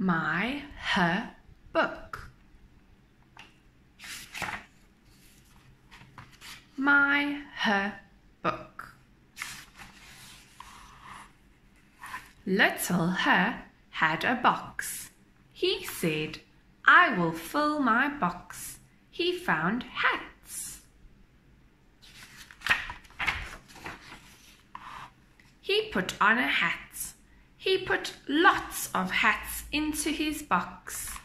my, her book. My, her book. Little her had a box. He said, I will fill my box. He found hats. He put on a hat. He put lots of hats into his box.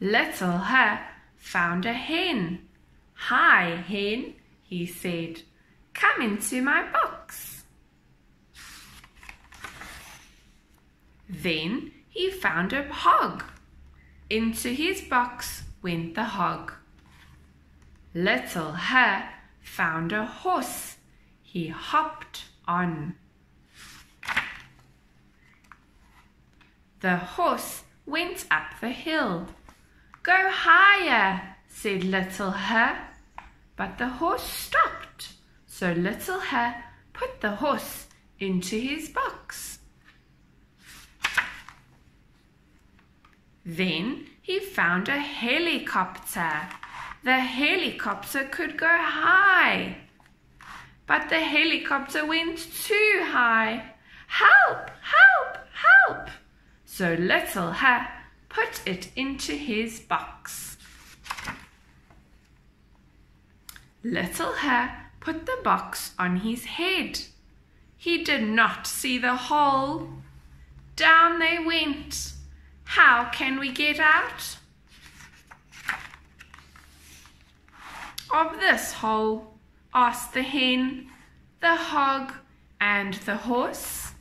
Little her found a hen. Hi, hen, he said. Come into my box. Then he found a hog. Into his box went the hog. Little her found a horse. He hopped on. The horse went up the hill. Go higher, said Little Her. But the horse stopped, so Little Her put the horse into his box. Then he found a helicopter. The helicopter could go high. But the helicopter went too high. Help! Help! Help! So Little Her put it into his box. Little Her put the box on his head. He did not see the hole. Down they went. How can we get out? Of this hole, asked the hen, the hog, and the horse.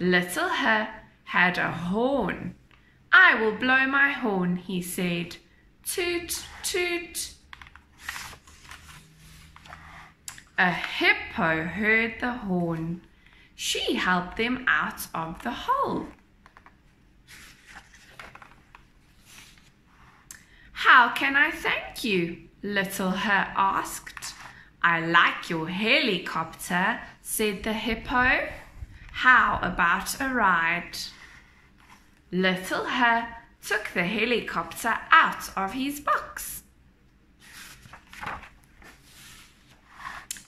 Little Her had a horn. I will blow my horn, he said. Toot, toot. A hippo heard the horn. She helped them out of the hole. How can I thank you? Little Her asked. I like your helicopter, said the hippo. How about a ride? Little Her took the helicopter out of his box.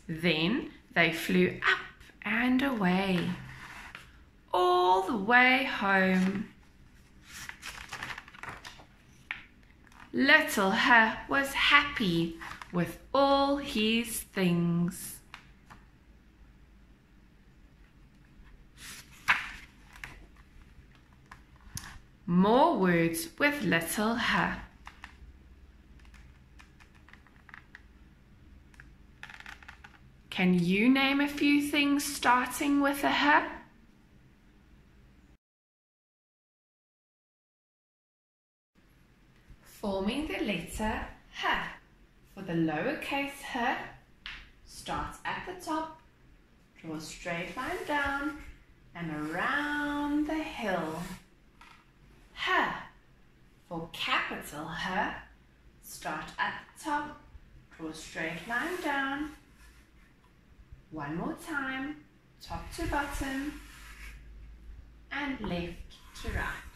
Then they flew up and away, all the way home. Little Her was happy with all his things. More words with little h. Can you name a few things starting with a h? Forming the letter h. For the lowercase her, start at the top, draw a straight line down and around the hill her. For capital her, start at the top, draw a straight line down. One more time, top to bottom, and left to right.